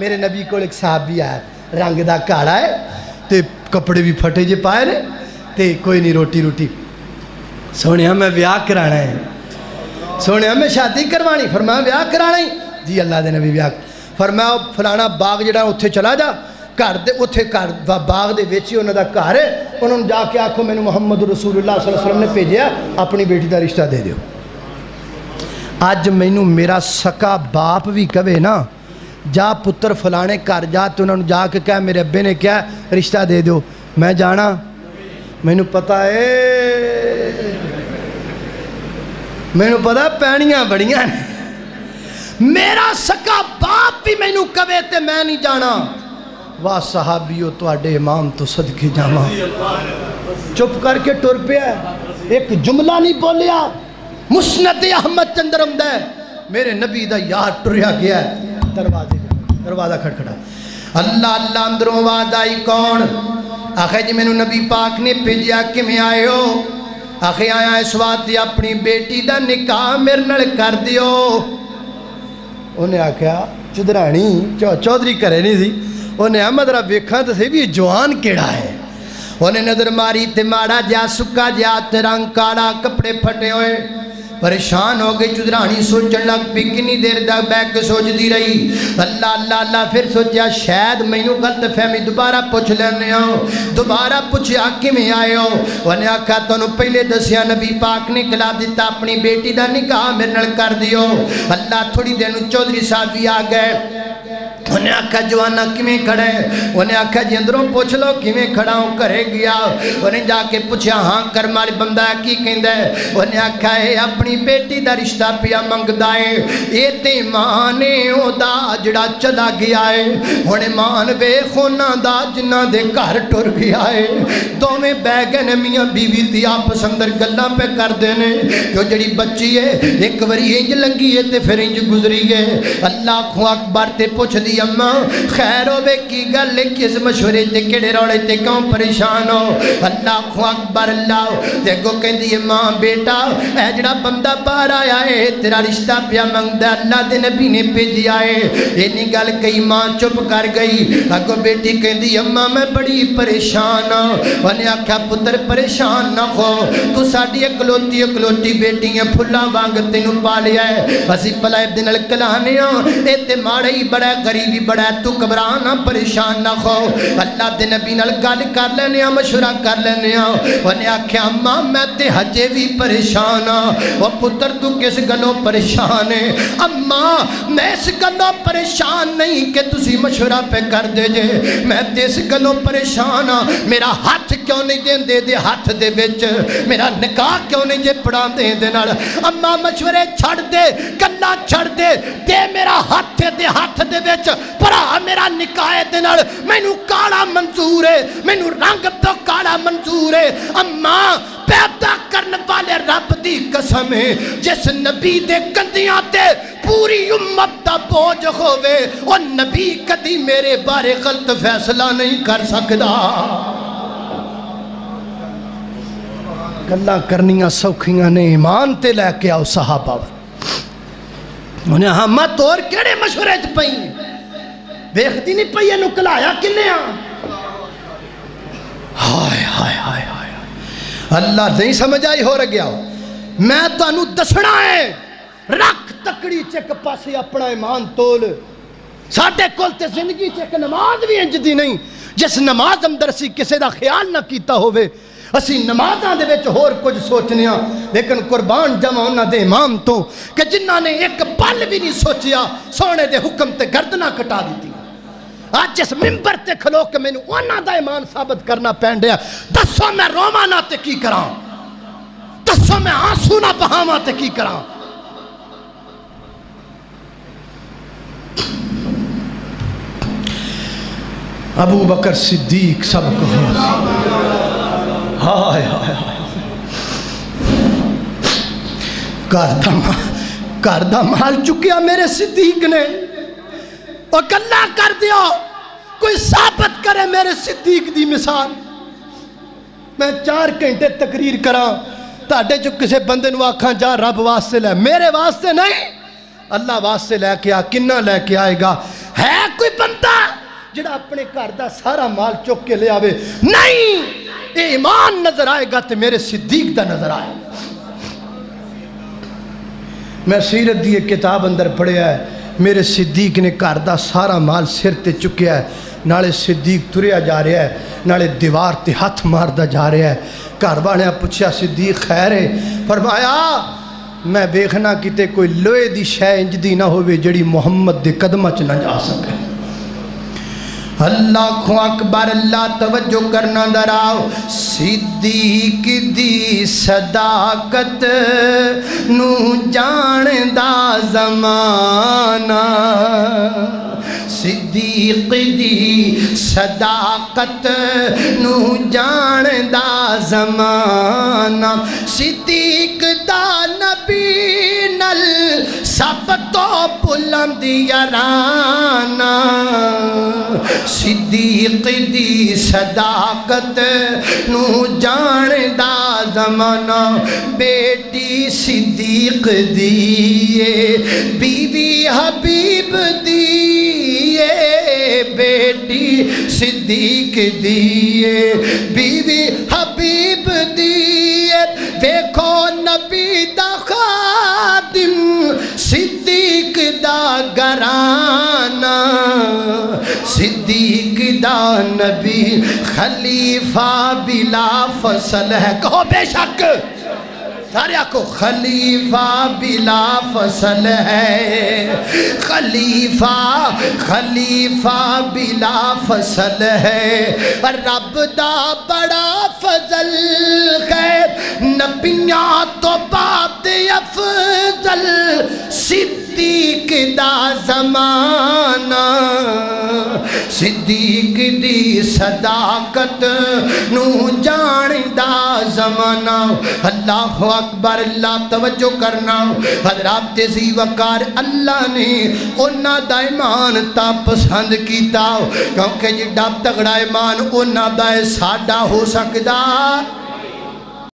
मेरे नबी को साहब भी आया रंग ਦਾ ਕਾਲਾ ਹੈ ਤੇ ਕੱਪੜੇ ਵੀ ਫਟੇ ਜੇ ਪਾਏ ਨੇ ਤੇ ਕੋਈ ਨਹੀਂ ਰੋਟੀ ਰੋਟੀ सोनिया, मैं ब्याह कराना है। सोनिया, मैं शादी करवानी मैं ब्याह कराना ही। जी, अल्लाह के नबी ब्याह। फरमाया फलाना बाग जो उत्थे चला जा। घर उ बाग के बेच ही उन्होंने घर है। उन्होंने जाके आखो मैं मुहम्मद रसूल वसलम ने भेजे अपनी बेटी का रिश्ता दे दौ अज मैनू मेरा सका बाप भी कहे ना ਜਾ ਪੁੱਤਰ ਫਲਾਣੇ ਘਰ ਜਾ ਤੇ ਉਹਨਾਂ ਨੂੰ ਜਾ ਕੇ ਕਹਿ ਮੇਰੇ ਅੱਬੇ ਨੇ ਕਿਹਾ ਰਿਸ਼ਤਾ ਦੇ ਦਿਓ ਮੈਂ ਜਾਣਾ ਮੈਨੂੰ ਪਤਾ ਏ ਮੈਨੂੰ ਪਤਾ ਪੈਣੀਆਂ ਬੜੀਆਂ ਨੇ ਮੇਰਾ ਸਕਾ ਬਾਪ ਵੀ ਮੈਨੂੰ ਕਵੇ ਤੇ ਮੈਂ ਨਹੀਂ ਜਾਣਾ ਵਾਹ ਸਹਾਬੀਓ ਤੁਹਾਡੇ ਇਮਾਮ ਤੋਂ ਸਦਕੇ ਜਾਵਾਂ ਚੁੱਪ ਕਰਕੇ ਟੁਰ ਪਿਆ ਇੱਕ ਜੁਮਲਾ ਨਹੀਂ ਬੋਲਿਆ ਮੁਸਨਦ ਅਹਿਮਦ ਚੰਦਰ ਆਉਂਦਾ ਹੈ, ਮੇਰੇ ਨਬੀ ਦਾ ਯਾਰ ਟੁਰਿਆ ਗਿਆ ਹੈ। दरवाज़ा खटखटा। अल्लाह अल्लाह, अंदरों आवाज़ आई, कौन? आखे जी, मैनू नबी पाक ने भेजा किमें आए हो? आखे, आया इस वास्ते अपनी बेटी का निकाह मेरे न कर दियो। उन्हें आख्या चुधरानी चौ चौधरी घरे नहीं सी। उन्हें अहमद रा वेखा तो सही, भी जवान केड़ा है? उन्हें नज़र मारी, ते माड़ा जा सुा जा ते रंग काला, कपड़े फटे हुए। परेशान हो गई, चुदरानी सोचन लग पी कि देर तक बह के सोचती रही। अल्लाह अल्लाह अल्लाह, फिर सोचा शायद मैनू गलत फहमी दोबारा पुछ लें दोबारा पुछया किमें आए हो? उन्हें आख्या तुम्हें तो पहले दसिया नबी पाक ने गला दिता अपनी बेटी का निकाह मेरे न कर दियो। अल्लाह, थोड़ी देर चौधरी साहब भी आ गए। ਉਹਨੇ ਆਖਿਆ ਜਵਾਨਾ ਕਿਵੇਂ ਖੜਾ ਹੈ ਉਹਨੇ ਆਖਿਆ ਜੀ ਅੰਦਰੋਂ ਪੁੱਛ ਲਓ ਕਿਵੇਂ ਖੜਾ ਹਾਂ ਘਰੇ ਗਿਆ ਉਹਨੇ ਜਾ ਕੇ ਪੁੱਛਿਆ ਹਾਂ ਕਰਮ ਵਾਲੇ ਬੰਦਾ ਹੈ, ਕੀ ਕਹਿੰਦਾ ਹੈ? ਉਹਨੇ ਆਖਿਆ ਇਹ ਆਪਣੀ ਬੇਟੀ ਦਾ ਰਿਸ਼ਤਾ ਪਿਆ ਮੰਗਦਾ ਏ ਇਹ ਤੇ ਮਾਂ ਨੇ ਉਹਦਾ ਜਿਹੜਾ ਚਲਾ ਗਿਆ ਏ ਹੁਣ ਮਾਨ ਵੇਖ ਉਹਨਾਂ ਦਾ ਜਿਨ੍ਹਾਂ ਦੇ ਘਰ ਟੁਰ ਗਿਆ ਏ ਦੋਵੇਂ ਬਹਿ ਗਏ ਨੇ ਮੀਆਂ ਬੀਵੀ ਤੇ ਆਪਸ ਅੰਦਰ ਗੱਲਾਂ ਪੈ ਕਰਦੇ ਨੇ ਕਿ ਉਹ ਜਿਹੜੀ ਬੱਚੀ ਏ ਇੱਕ ਵਾਰੀ ਇੰਜ ਲੰਗੀ ਏ ਤੇ ਫਿਰ ਇੰਜ ਗੁਜ਼ਰੀ ਏ ਅੱਲਾਹੁ ਅਕਬਰ ਤੇ ਪੁੱਛਦੀ अम्मा, खैर होवे की गल, किस मशूरे ते किड़े रौले ते क्यों परेशान हो? अल्लाह खो अकबर लाओ देखो कहती है, माँ, बेटा ए जड़ा बंदा बाहर आया है, तेरा रिश्ता पिया मंगता अल्लाह के नबी ने भेजिया है। इनी गल कही माँ चुप कर गई। अगो बेटी कहती अम्मा, मैं बड़ी परेशान हाँ उन्हें आख्या पुत्र परेशान ना हो तू साड़ी इकलौती इकलौती बेटी है फुला वांग तेन पालिया है। असं भला दिन कलाने ये माड़ा ही बड़ा गरीब भी बड़ा तू घबरा ना परेशान ना खो अल्लाह के नबी नाल गल कर लेने मशुरा कर लेने उन्हें आख्या माँ मैं ते हजे भी परेशान हाँ वह पुत्र तू किस गलों परेशान है अम्मा, मैं इस गलों परेशान नहीं कि तुम मशुरा पे कर दे जे। मैं तो इस गलों परेशान हाँ मेरा हथ क्यों नहीं दें दे दे हथ दे बिच मेरा निकाह क्यों नहीं जे पढ़ा दे अम्मा, मशवरे छड़ दे गला छड़ दे मेरा हथ मैनू काला मंजूर है, मैनू रंग तो काला मंजूर है। अम्मा, पैदा करने वाले रब की कसम है, जिस नबी दे कंधियाँ ते पूरी उम्मत का बोझ होवे और नबी कदी मेरे बारे गलत फैसला नहीं कर सकता गल्ला करनिया सौखिया ने ईमान ते लैके आओ सहाबा। उन्हें हम मत और कि मशुरे च पई? देखती नहीं पई इनू कलाया कि हाय हाय हाय हाय अल्लाह नहीं समझ आई हो रहा मैं तू दसना है। रख तकड़ी चेक पासे अपना ईमान तोल। साढ़े को ज़िंदगी एक नमाज़ भी इंजती नहीं। जिस नमाज़ अंदर असी किसी का ख्याल ना किया हो असी नमाजा दे होर कुछ सोचने लेकिन कुर्बान जमा उन्होंने इमाम तो कि जिन्होंने एक पल भी नहीं सोचा सोने के हुक्म से गर्दना कटा दी ਅੱਜ ਇਸ ਮਿੰਬਰ ਤੇ ਖਲੋ ਕੇ ਮੈਨੂੰ ਉਹਨਾਂ ਦਾ ਇਮਾਨ ਸਾਬਤ ਕਰਨਾ ਪੈਣ ਡਿਆ ਦੱਸੋ ਮੈਂ ਰੋਵਾਂ ਨਾ ਤੇ ਕੀ ਕਰਾਂ ਦੱਸੋ ਮੈਂ ਆਂਸੂ ਨਾ ਬਹਾਵਾਂ ਤੇ ਕੀ ਕਰਾਂ अबू बकर सिद्दीक सब कहो हाय हाय हाय घर दा मा- घर दा माल चुकिया मेरे सिद्दीक ने और गल्ला कर दिया कोई साबित करे मेरे सिद्दीक दी मिसाल मैं चार घंटे तकरीर करा ਤੁਹਾਡੇ ਚ ਕਿਸੇ ਬੰਦੇ ਨੂੰ ਆਖਾਂ ਜਾ ਰੱਬ ਵਾਸਤੇ ਲੈ ਮੇਰੇ ਵਾਸਤੇ ਨਹੀਂ ਅੱਲਾ ਵਾਸਤੇ ਲੈ ਕੇ ਆ ਕਿੰਨਾ ਲੈ ਕੇ ਆਏਗਾ ਹੈ ਕੋਈ ਬੰਦਾ ਜਿਹੜਾ ਆਪਣੇ ਘਰ ਦਾ ਸਾਰਾ ਮਾਲ ਚੁੱਕ ਕੇ ਲਿਆਵੇ ਨਹੀਂ ਇਹ ਈਮਾਨ ਨਜ਼ਰ ਆਏਗਾ ਤੇ ਮੇਰੇ ਸਿੱਦੀਕ ਦਾ ਨਜ਼ਰ ਆਏਗਾ ਮੈਂ ਸੀਰਤ ਦੀ ਇੱਕ ਕਿਤਾਬ ਅੰਦਰ ਪੜਿਆ ਹੈ ਮੇਰੇ ਸਿੱਦੀਕ ਨੇ ਘਰ ਦਾ ਸਾਰਾ ਮਾਲ ਸਿਰ ਤੇ ਚੁੱਕਿਆ ਨਾਲੇ ਸਿੱਦੀਕ ਤੁਰਿਆ ਜਾ ਰਿਹਾ ਹੈ, ਨਾਲੇ ਦੀਵਾਰ ਤੇ ਹੱਥ ਮਾਰਦਾ ਜਾ ਰਿਹਾ ਹੈ। ਘਰ ਵਾਲਿਆਂ ਪੁੱਛਿਆ, ਸਿੱਦੀਕ, ਖੈਰ ਹੈ? ਫਰਮਾਇਆ, ਮੈਂ ਵੇਖਣਾ ਕਿਤੇ ਕੋਈ ਲੋਹੇ ਦੀ ਸ਼ੈ ਇੰਜ ਦੀ ਨਾ ਹੋਵੇ ਜਿਹੜੀ ਮੁਹੰਮਦ ਦੇ ਕਦਮਾਂ 'ਚ ਨਾ ਜਾ ਸਕੇ। अल्लाह अकबर, अल्लाह तवज्जो करना दराओ सिद्दीक दी सदाकत नू जानदा जमाना। सिद्दीक दी सदाकत नू जानदा जमाना। सिद्दीक दा नबी नल सब तो बुलंद याराना। सिद्दीक दी सदाकत नू जानदा जमाना। बेटी सिद्दीक दी बीवी हबीब दी बेटी सिद्दीक दी बीवी हबीब दी देखो नबी दा सिद्दीक दा घराना। सिद्दीक दा नबी, खलीफा बिला फ़सल है। कहो, बेशक। सारे आको खलीफा बिला फ़सल है। खलीफा खलीफा बिला फ़सल है। रब दा बड़ा फजल है। नबिया तो बात अफजल। सिद्दीक दा जमाना, सिद्दीक दी सदाकत नू जानदा जमाना। अल्लाह अकबर, अल्लाह तवज्जो करना। हजरात तेज़ी वकार, अल्लाह ने उन्हों का ईमान तां पसंद किया क्योंकि जिड्डा तगड़ा ईमान उन्हों का साडा हो सकता